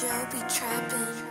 Joe be trapping.